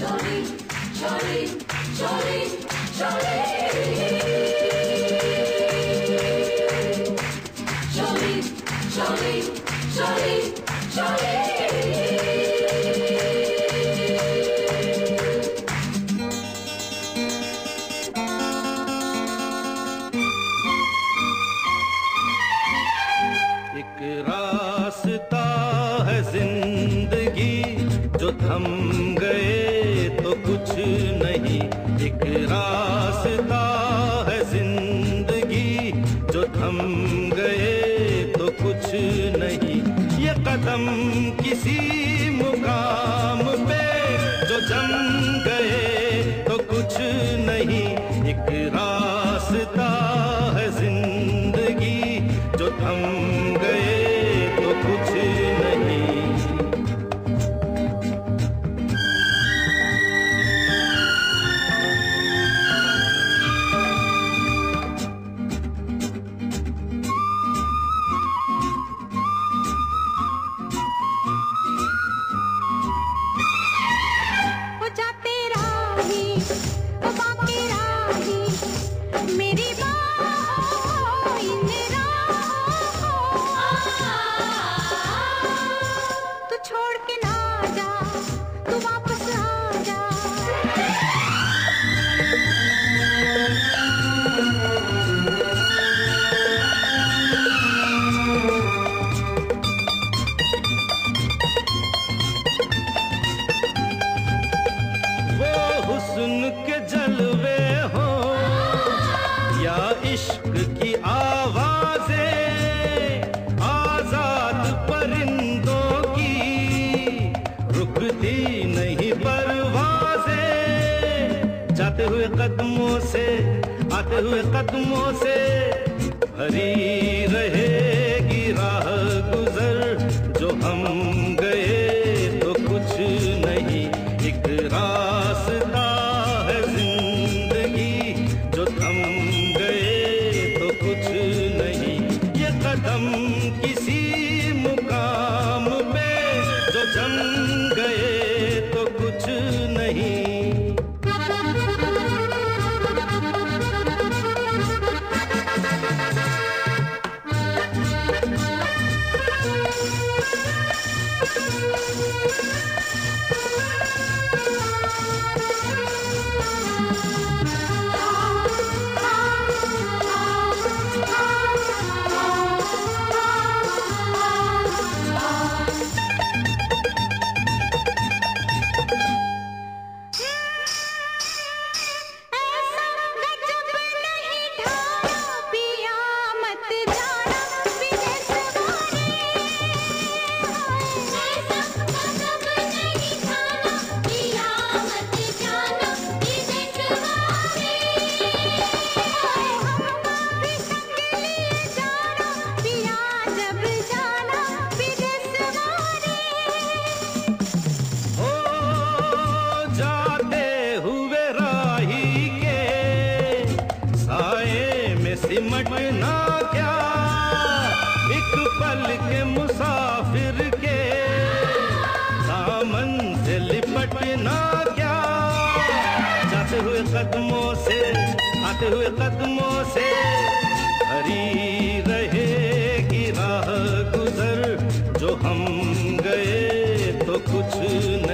Jolie, Jolie, Jolie, Jolie. Jolie, Jolie, Jolie, Jolie. रास्ता हम जाते हुए कदमों से, आते हुए कदमों से, भरी रहेगी राह गुजर। जो हम गए तो कुछ नहीं, एक रास्ता है ज़िंदगी। जो थम गए तो कुछ नहीं, ये कदम किसी कदमों से, आते हुए कदमों से, हरी रहे राह गुजर। जो हम गए तो कुछ न